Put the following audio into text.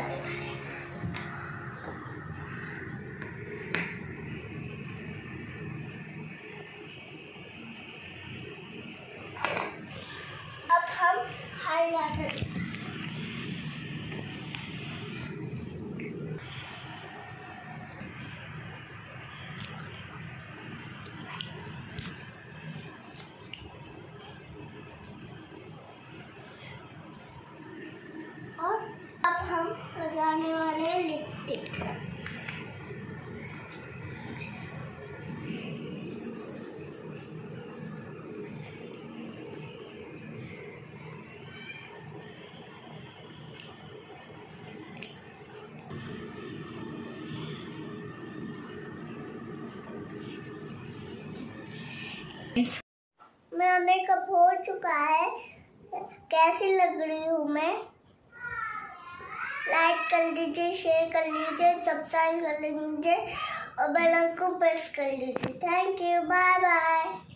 मिर्च लगाने वाले अब हम हाईलाइटर और अब हम लगाने वाले हैं लिपस्टिक मेरा मेकअप हो चुका है कैसी लग रही हूँ मैं लाइक कर लीजिए, शेयर कर लीजिए, सब्सक्राइब कर लीजिए और बेल आइकन को प्रेस कर लीजिए। Thank you, bye bye.